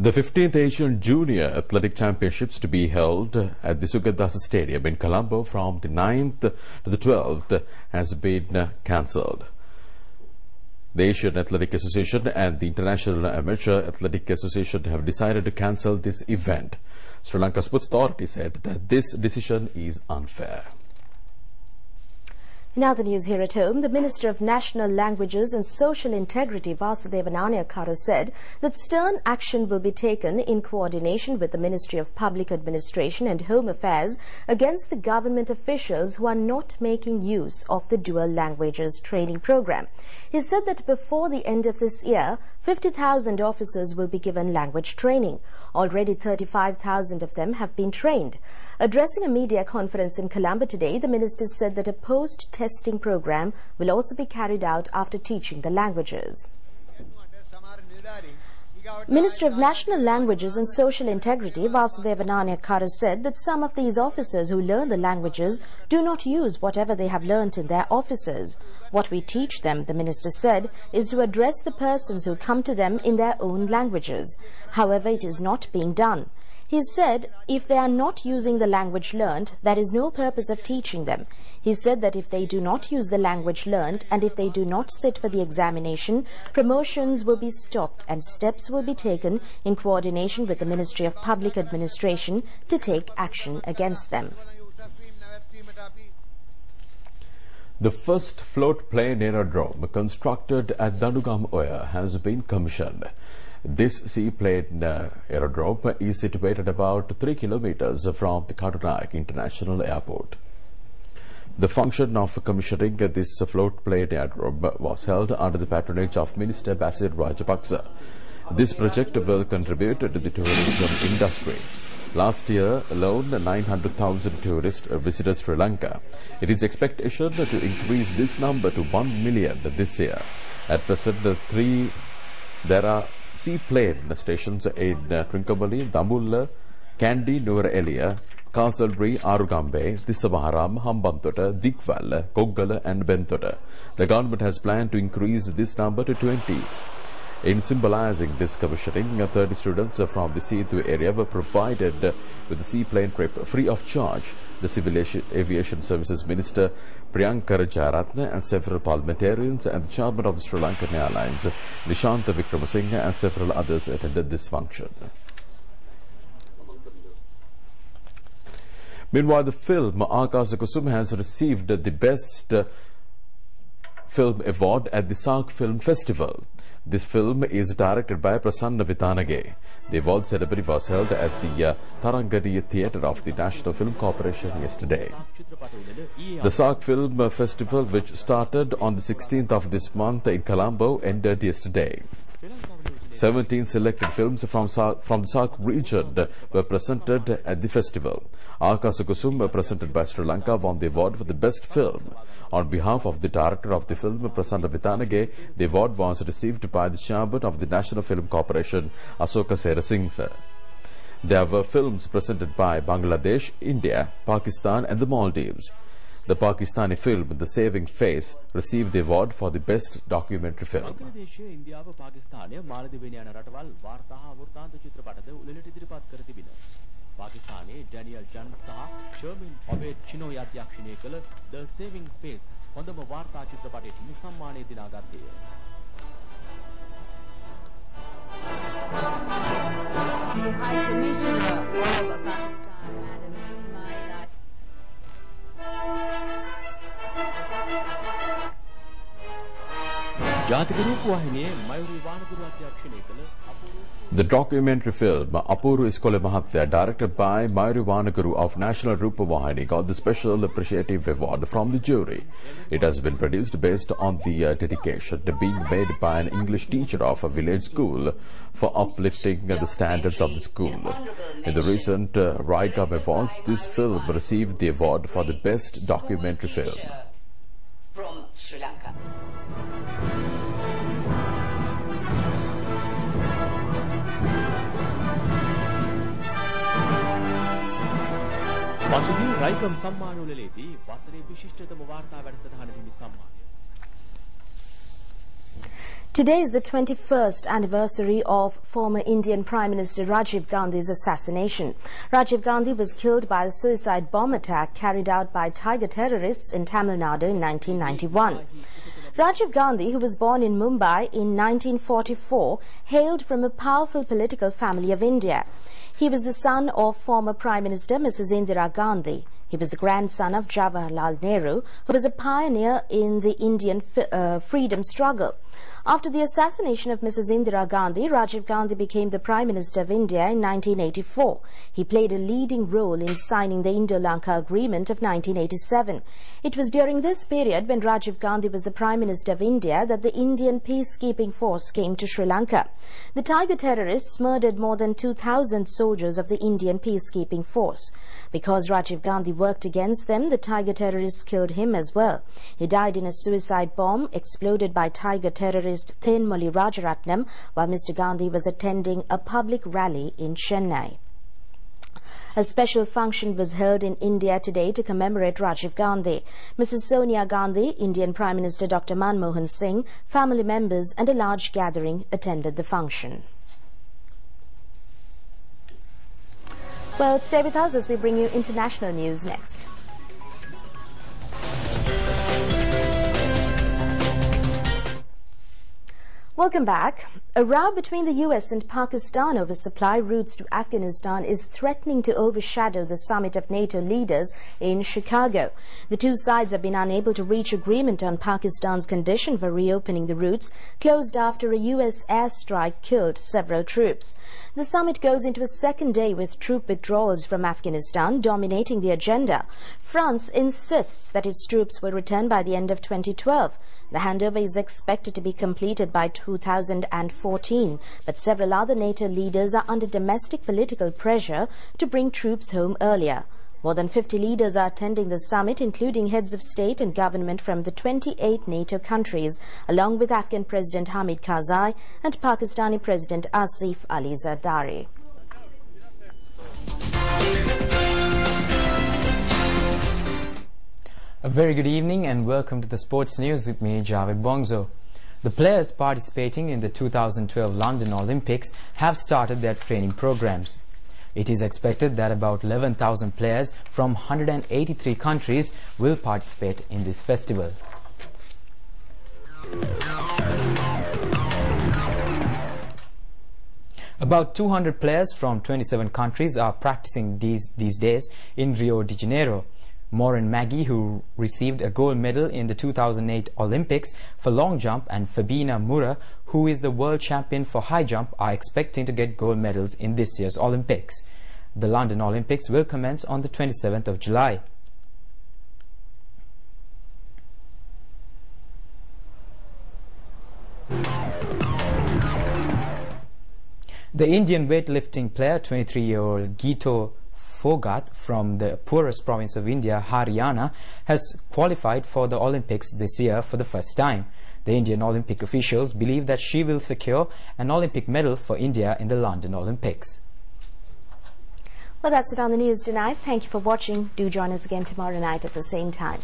The 15th Asian Junior Athletic Championships to be held at the Sugathadasa Stadium in Colombo from the 9th to the 12th has been cancelled. The Asian Athletic Association and the International Amateur Athletic Association have decided to cancel this event. Sri Lanka Sports Authority said that this decision is unfair. Now other news here at home. The Minister of National Languages and Social Integrity, Vasudeva said that stern action will be taken in coordination with the Ministry of Public Administration and Home Affairs against the government officials who are not making use of the dual languages training program. He said that before the end of this year, 50,000 officers will be given language training. Already 35,000 of them have been trained. Addressing a media conference in Colombo today, the minister said that a post-testing program will also be carried out after teaching the languages. Minister of National Languages and Social Integrity, Vasudeva Nanayakkara, said that some of these officers who learn the languages do not use whatever they have learnt in their offices. What we teach them, the minister said, is to address the persons who come to them in their own languages. However, it is not being done. He said if they are not using the language learnt, there is no purpose of teaching them. He said that if they do not use the language learned and if they do not sit for the examination, promotions will be stopped and steps will be taken in coordination with the Ministry of Public Administration to take action against them. The first float plane aerodrome constructed at Dandugam Oya has been commissioned. This seaplane uh, aerodrome is situated about 3 kilometers from the Katunayake International Airport. The function of commissioning this float plane was held under the patronage of Minister Basil Rajapaksa. This project will contribute to the tourism industry. Last year alone, 900,000 tourists visited Sri Lanka. It is expected to increase this number to 1 million this year. At present, three there are seaplane stations in Trincomalee, Dambulla, Kandy, Nuwara Eliya, Castlebri, Arugambe, Tissamaharama, Hambantota, Dikval, Koggala and Bentota. The government has planned to increase this number to 20. In symbolizing this commissioning, 30 students from the Setu area were provided with a seaplane trip free of charge. The Civil Aviation Services Minister Priyankara Jayaratne and several parliamentarians and the chairman of the Sri Lankan Airlines, Nishanta Vikramasinghe and several others attended this function. Meanwhile, the film Akasa Kusum has received the Best Film Award at the SAARC Film Festival. This film is directed by Prasanna Vithanage. The award ceremony was held at the uh, Tharangani Theatre of the National Film Corporation yesterday. The SAARC Film Festival, which started on the 16th of this month in Colombo, ended yesterday. 17 selected films from, from the SAARC region were presented at the festival. Akasa Kusum, presented by Sri Lanka, won the award for the best film. On behalf of the director of the film, Prasanna Vithanage, the award was received by the chairman of the National Film Corporation, Asoka Serasinghe. There were films presented by Bangladesh, India, Pakistan and the Maldives. The Pakistani film The Saving Face received the award for the best documentary film. පාකිස්තානයේ Daniel ජන් සහ ෂර්මින් ඔබේට් චිනෝ අධ්‍යක්ෂණය කළ ද saving face හොඳම වාර්තා චිත්‍රපටයට හිමි සම්මානය දිනාගත්තේය. The High Commissioner of Pakistan, The documentary film Apuru Iskole Mahatya, directed by Mayuri Vanaguru of National Rupavahini, got the Special Appreciative Award from the jury. It has been produced based on the uh, dedication being made by an English teacher of a village school for uplifting the standards of the school. In the recent uh, Raigam Awards, this film received the award for the Best Documentary Film. From Sri Lanka. පසුගිය රයිකම් සම්මානවලදී වසරේ විශිෂ්ටතම වාර්තා වැඩසටහන හිමි සම්මානය Today is the 21st anniversary of former Indian Prime Minister Rajiv Gandhi's assassination. Rajiv Gandhi was killed by a suicide bomb attack carried out by Tiger terrorists in Tamil Nadu in 1991. Rajiv Gandhi, who was born in Mumbai in 1944, hailed from a powerful political family of India. He was the son of former Prime Minister Mrs. Indira Gandhi. He was the grandson of Jawaharlal Nehru, who was a pioneer in the Indian uh, freedom struggle. After the assassination of Mrs. Indira Gandhi, Rajiv Gandhi became the Prime Minister of India in 1984. He played a leading role in signing the Indo-Lanka Agreement of 1987. It was during this period when Rajiv Gandhi was the Prime Minister of India that the Indian peacekeeping force came to Sri Lanka. The Tiger terrorists murdered more than 2,000 soldiers of the Indian peacekeeping force. Because Rajiv Gandhi worked against them, the Tiger terrorists killed him as well. He died in a suicide bomb exploded by Tiger terrorist Thenmozhi Rajaratnam while Mr. Gandhi was attending a public rally in Chennai. A special function was held in India today to commemorate Rajiv Gandhi. Mrs. Sonia Gandhi, Indian Prime Minister Dr. Manmohan Singh, family members and a large gathering attended the function. Well, stay with us as we bring you international news next. Welcome back. A row between the US and Pakistan over supply routes to Afghanistan is threatening to overshadow the summit of NATO leaders in Chicago. The two sides have been unable to reach agreement on Pakistan's condition for reopening the routes closed after a US airstrike killed several troops. The summit goes into a second day with troop withdrawals from Afghanistan dominating the agenda. France insists that its troops will return by the end of 2012. The handover is expected to be completed by 2014, but several other NATO leaders are under domestic political pressure to bring troops home earlier. More than 50 leaders are attending the summit, including heads of state and government from the 28 NATO countries, along with Afghan President Hamid Karzai and Pakistani President Asif Ali Zardari. A very good evening and welcome to the sports news with me, Javed Bongzo. The players participating in the 2012 London Olympics have started their training programs. It is expected that about 11,000 players from 183 countries will participate in this festival. About 200 players from 27 countries are practicing these, these days in Rio de Janeiro. Maurren Maggi, who received a gold medal in the 2008 Olympics for long jump, and Fabiana Murer, who is the world champion for high jump, are expecting to get gold medals in this year's Olympics. The London Olympics will commence on the 27th of July. The Indian weightlifting player, 23-year-old Geeta Phogat from the poorest province of India, Haryana, has qualified for the Olympics this year for the first time. The Indian Olympic officials believe that she will secure an Olympic medal for India in the London Olympics. Well, that's it on the news tonight. Thank you for watching. Do join us again tomorrow night at the same time.